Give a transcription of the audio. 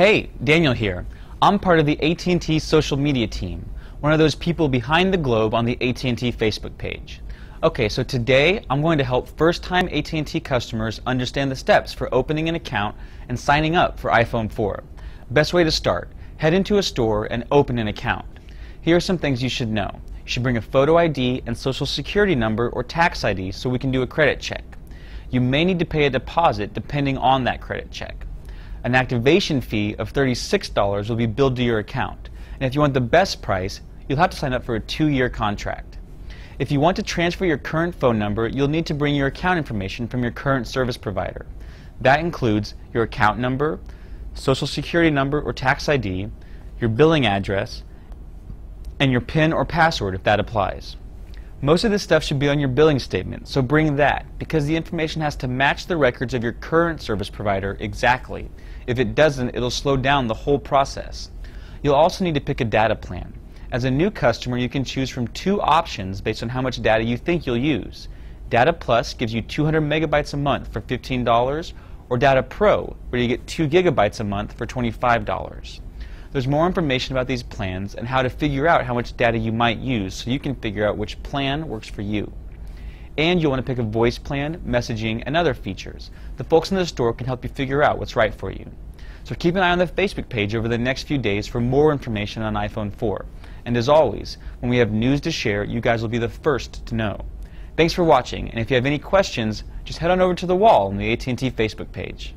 Hey, Daniel here. I'm part of the AT&T social media team, one of those people behind the globe on the AT&T Facebook page. Okay, so today I'm going to help first-time AT&T customers understand the steps for opening an account and signing up for iPhone 4. Best way to start, head into a store and open an account. Here are some things you should know. You should bring a photo ID and social security number or tax ID so we can do a credit check. You may need to pay a deposit depending on that credit check. An activation fee of $36 will be billed to your account. And if you want the best price, you'll have to sign up for a two-year contract. If you want to transfer your current phone number, you'll need to bring your account information from your current service provider. That includes your account number, social security number or tax ID, your billing address, and your PIN or password if that applies. Most of this stuff should be on your billing statement, so bring that, because the information has to match the records of your current service provider exactly. If it doesn't, it'll slow down the whole process. You'll also need to pick a data plan. As a new customer, you can choose from two options based on how much data you think you'll use. Data Plus gives you 200 megabytes a month for $15, or Data Pro, where you get 2 gigabytes a month for $25. There's more information about these plans and how to figure out how much data you might use so you can figure out which plan works for you. And you'll want to pick a voice plan, messaging, and other features. The folks in the store can help you figure out what's right for you. So keep an eye on the Facebook page over the next few days for more information on iPhone 4. And as always, when we have news to share, you guys will be the first to know. Thanks for watching, and if you have any questions, just head on over to the wall on the AT&T Facebook page.